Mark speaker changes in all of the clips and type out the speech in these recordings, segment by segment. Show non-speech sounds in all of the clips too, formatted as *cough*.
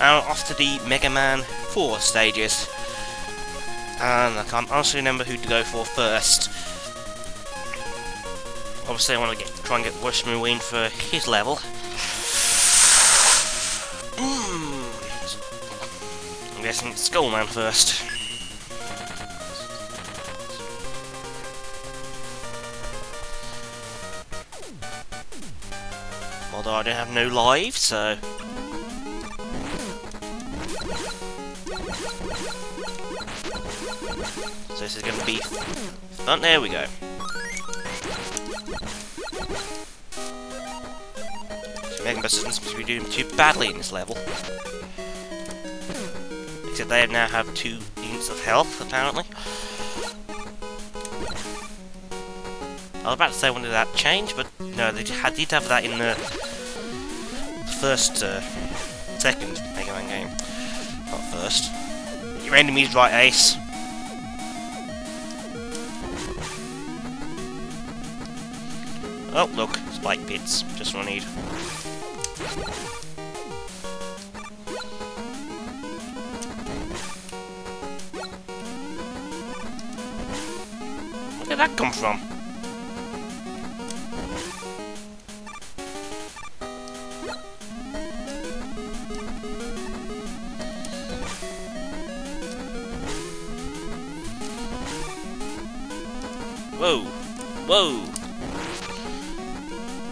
Speaker 1: Now off to the Mega Man 4 stages. And I can't honestly remember who to go for first. Obviously I want to get try and get Rush Marine for his level. Mm. I'm guessing it's Skullman first. Although I don't have no lives, so... So this is going to be fun. There we go. So Mega Busters doesn't seem to be doing too badly in this level. Except they now have two units of health, apparently. I was about to say when did that change, but no, they had, did have that in the first, uh, second Mega Man game. Not first. Your enemy's right, Ace. Oh, look, spike pits. Just what I need. Where did that come from? Whoa! Whoa!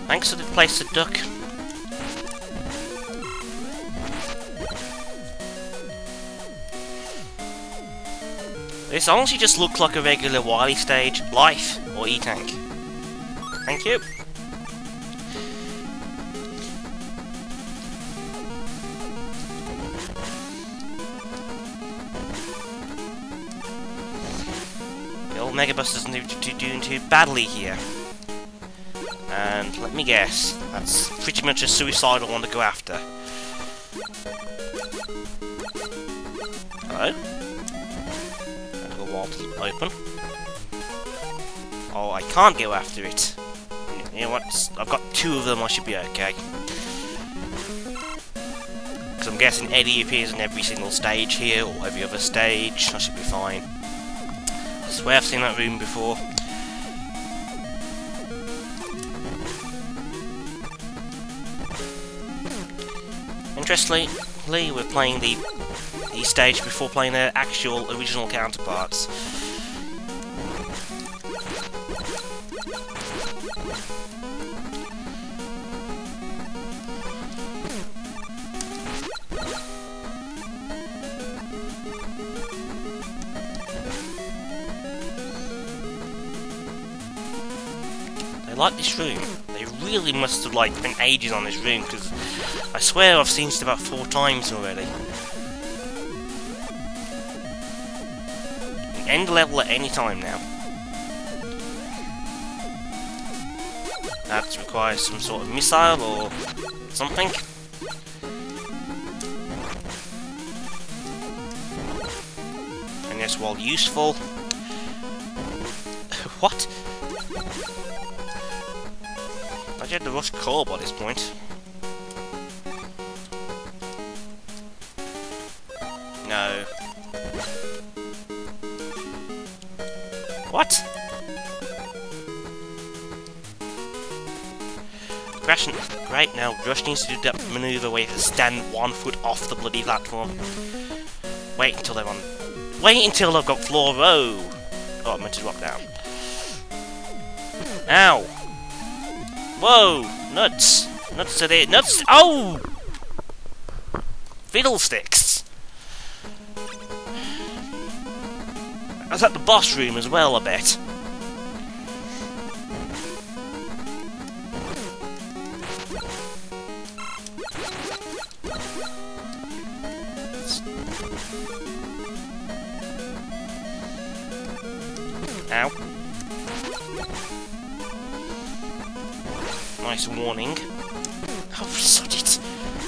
Speaker 1: Thanks for the place to duck. This honestly just looks like a regular Wily stage, Life, or E-Tank. Thank you. The old Mega Busters doesn't do doing too badly here. And let me guess, that's pretty much a suicidal one to go after. Hello? Little wall open. Oh, I can't go after it. You know what? I've got two of them, I should be okay. Because I'm guessing Eddie appears in every single stage here, or every other stage. I should be fine. I swear I've seen that room before. Interestingly, we're playing the, the stage before playing their actual original counterparts. I like this room. Really must have like been ages on this room because I swear I've seen it about four times already. End level at any time now. That requires some sort of missile or something. And yes, while useful... *laughs* what? I had the rush core by this point. No. What? Crash Great, now Rush needs to do that maneuver where you have to stand one foot off the bloody platform. Wait until they're on... Wait until I've got floor row! Oh, I meant to drop down. Ow! Whoa! Nuts! Nuts to the... Nuts! Oh! Fiddlesticks! That's at the boss room as well, I bet. Ow. Nice warning. Oh, sod it!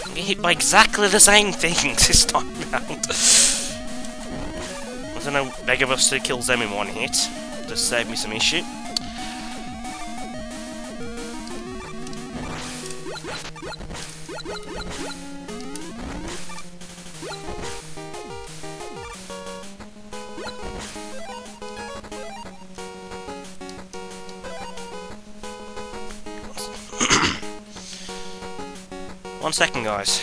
Speaker 1: I'm getting hit by exactly the same things *laughs* this time round. I don't know, Mega Buster kills them in one hit. Just save me some issue. One second, guys.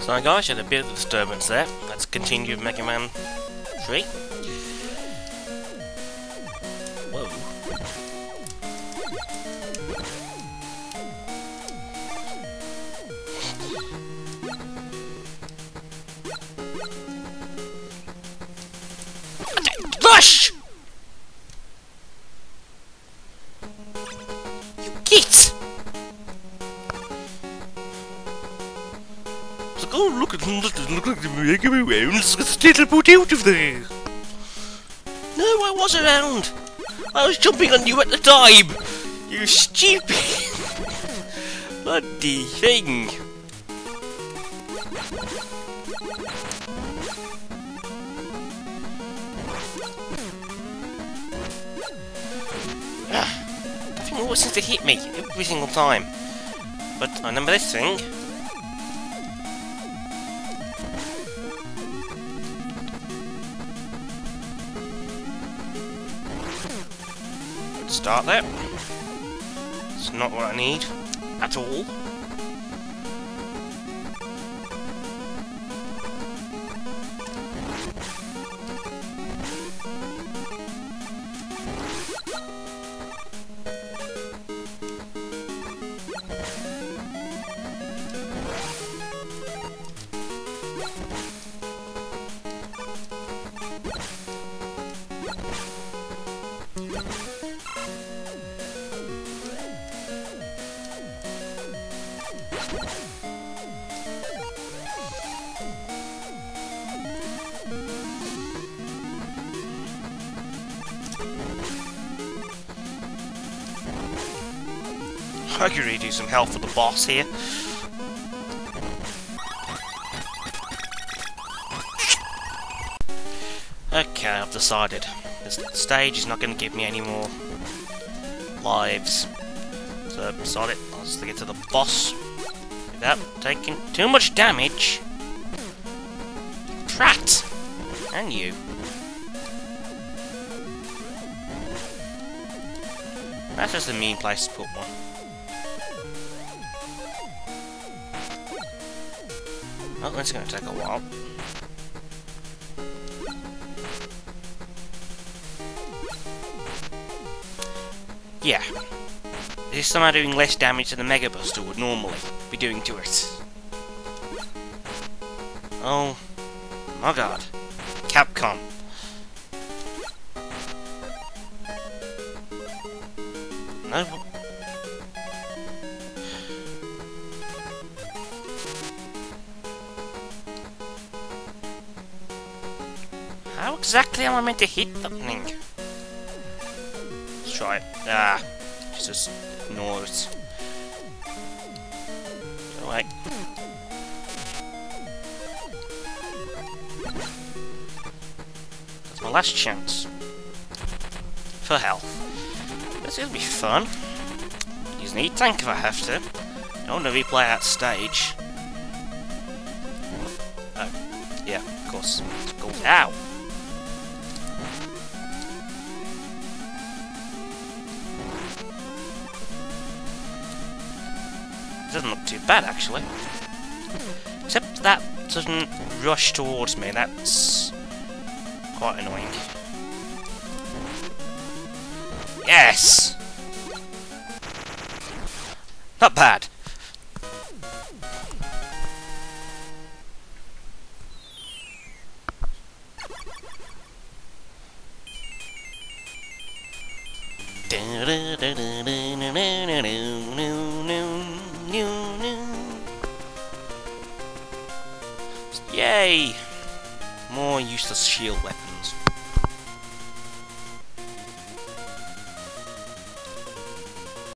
Speaker 1: So, guys, had a bit of a disturbance there. Let's continue with Mega Man 3. Whoa. Rush! It's like, oh, look at look, at the Mega Man rounds. Let's teleport out of there. No, I was around. I was jumping on you at the time. You stupid *laughs* bloody thing. Ah, that thing always seems to hit me every single time. But I remember this thing. Start there. It's not what I need at all. I could really do some help for the boss here. Okay, I've decided. This stage is not going to give me any more lives. So I've decided I'll just get to the boss without taking too much damage. Prat! And you. That's just a mean place to put one. Well, that's gonna take a while. Yeah. This is somehow doing less damage than the Mega Buster would normally be doing to it. Oh my god. Capcom. No. Exactly am I meant to hit that thing? Let's try it. Ah, it just ignores. Oh, wait. That's my last chance. For health. This is gonna be fun. Use an E-Tank if I have to. Don't want to replay that stage. Oh, yeah, of course. Called Ow! Doesn't look too bad, actually. Except that doesn't rush towards me, that's quite annoying. Yes! Not bad. *laughs* Yay! More useless shield weapons.